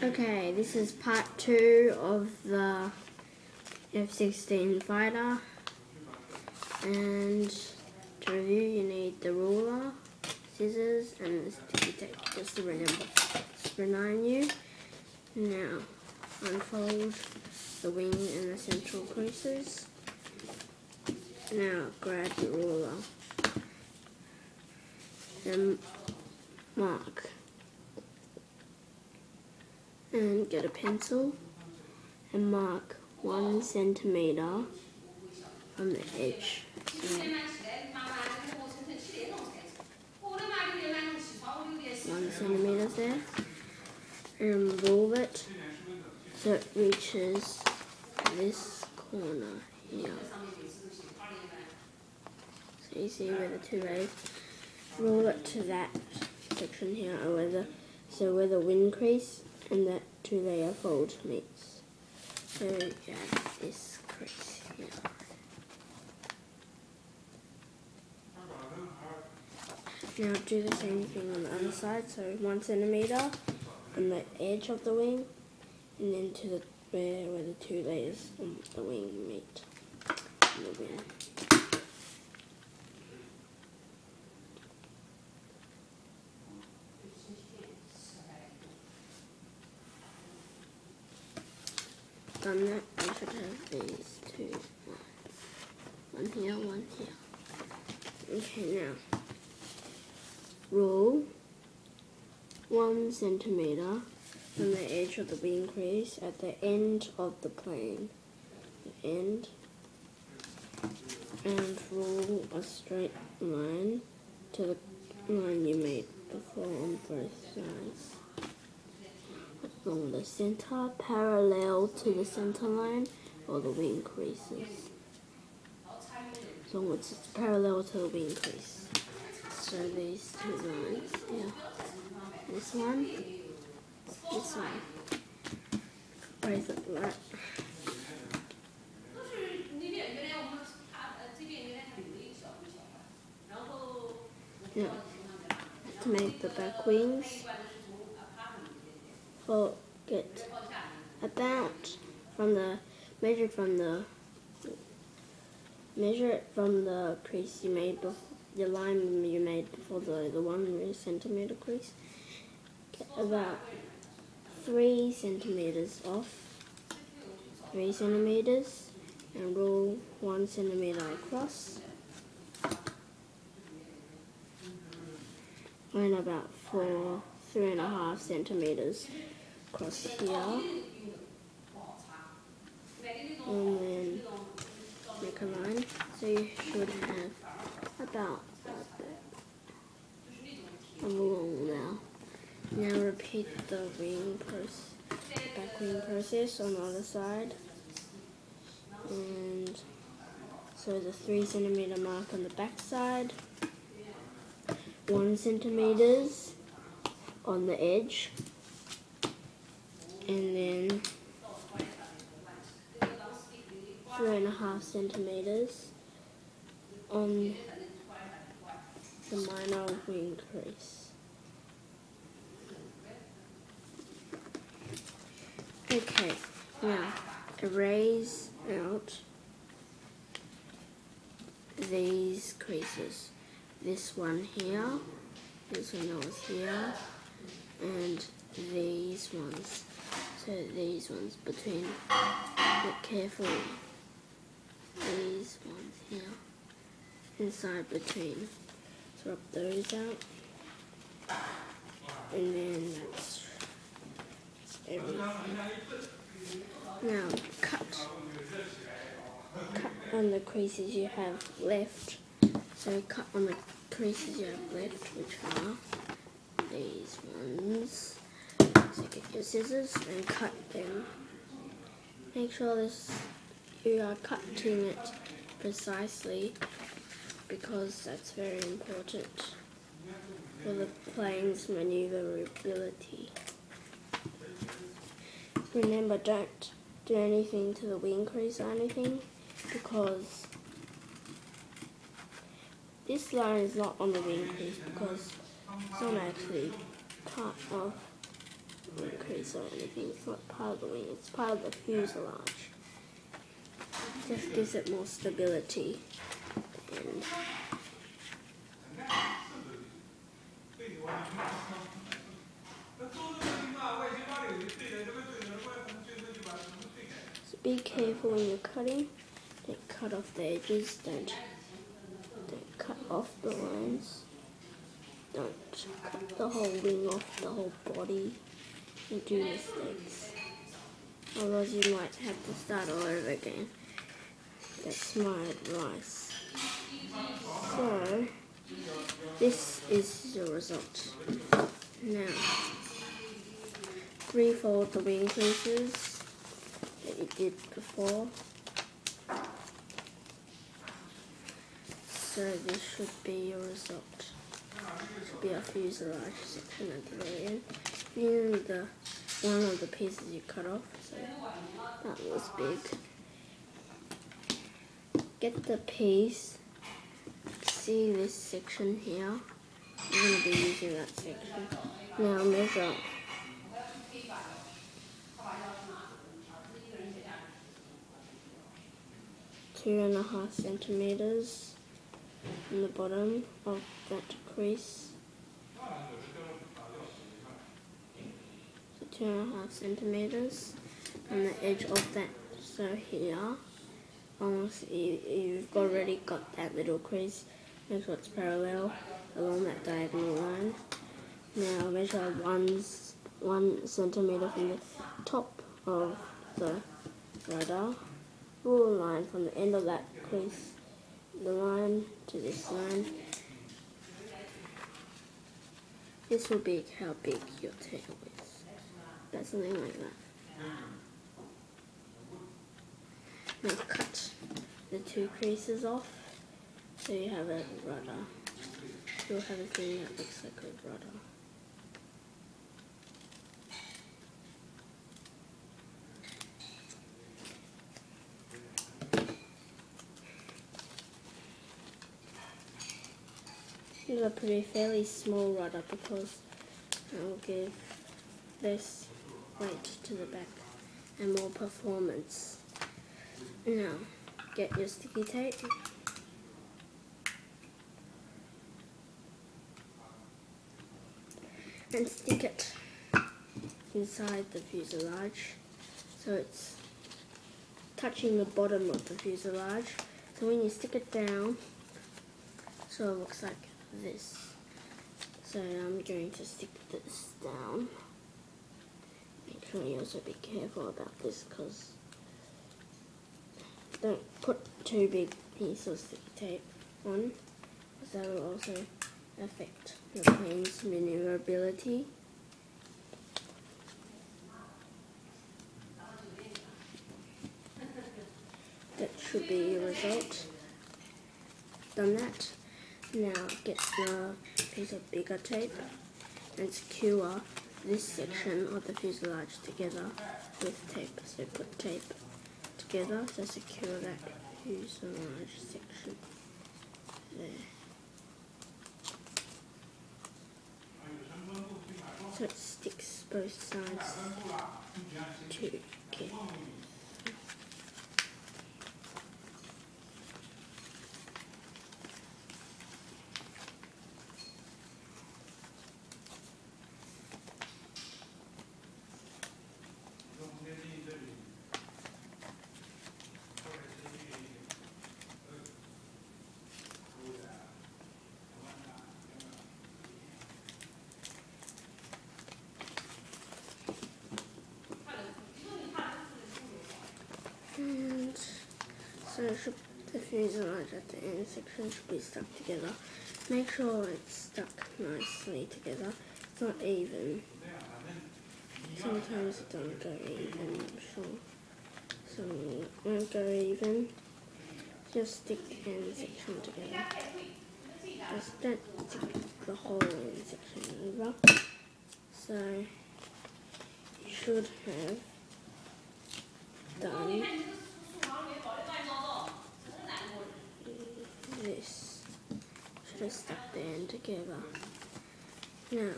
Okay, this is part two of the F-16 fighter. And to review, you need the ruler, scissors, and the sticky tape, just to remember. Remind you. Now, unfold the wing and the central creases. Now, grab the ruler and mark and get a pencil and mark one centimeter from the edge. One centimeter there and roll it so it reaches this corner here. So you see where the two rays roll it to that section here or where the so where the wind crease and that two layer fold meets. So have this crease here. Now do the same thing on the other side, so one centimeter on the edge of the wing and then to the where where the two layers on the wing meet the wing. Done that, I should have these two. One here, one here. Okay, now roll one centimeter from the edge of the wing crease at the end of the plane. The end. And roll a straight line to the line you made before on both sides. Along the center, parallel to the center line, or the wing creases. So it's parallel to the wing crease. So these two lines yeah. This one, this one. Raise it like yeah. To make the back wings, fold get about from the measure from the measure it from the crease you made before the line you made before the, the one centimeter crease. About three centimeters off, three centimeters, and roll one centimeter across. And about four, three and a half centimeters across here. And then make a line. So you should have about along now. Now repeat the wing process, back wing process on the other side. And so the three centimeter mark on the back side, one centimeters on the edge, and then three and a half centimeters on the minor wing crease. Okay, now erase out these creases. This one here, this one was here, and these ones. So these ones between, look carefully, these ones here, inside between rub those out. And then that's everything. Now cut. Cut on the creases you have left. So cut on the creases you have left, which are these ones. Get your scissors and cut them. Make sure this you are cutting it precisely because that's very important for the plane's maneuverability. Remember, don't do anything to the wing crease or anything because this line is not on the wing crease because it's not actually part of the crease. crease or anything. It's not part of the wing. It's part of the fuselage. Just gives it more stability. And so be careful when you're cutting. Don't cut off the edges. Don't don't cut off the lines. Don't cut the whole wing off the whole body. And do mistakes. Otherwise you might have to start all over again. That's my advice. So this is the result. Now refold the wing creases that you did before. So this should be your result. Should be a fuselage section at the very end. And the one of the pieces you cut off, so that was big. Get the piece. See this section here? I'm going to be using that section. Now measure two and a half centimeters in the bottom of that crease. So two and a half centimeters on the edge of that. So here, almost you, you've already got that little crease. Sure it's parallel along that diagonal line. Now measure one one centimeter from the top of the rudder rule line from the end of that crease, the line to this line. This will be how big your tail is. That's something like that. Now cut the two creases off so you have a rudder. You'll have a thing that looks like a rudder. This is a pretty fairly small rudder because I'll give less weight to the back and more performance. Now, get your sticky tape. And stick it inside the fuselage so it's touching the bottom of the fuselage. So when you stick it down, so it looks like this. So I'm going to stick this down. Sure you also be careful about this because don't put too big pieces of tape on because that will also affect the plane's maneuverability. That should be your result. Done that. Now get the piece of bigger tape and secure this section of the fuselage together with tape. So put tape together to secure that fuselage section there. So it sticks both sides together. And so should, the fuselage at the end section should be stuck together. Make sure it's stuck nicely together. It's not even. Sometimes it doesn't go even, I'm sure. Some won't go even. Just stick the end section together. Just don't stick the whole end section over. So you should have done have stuck the end together. Now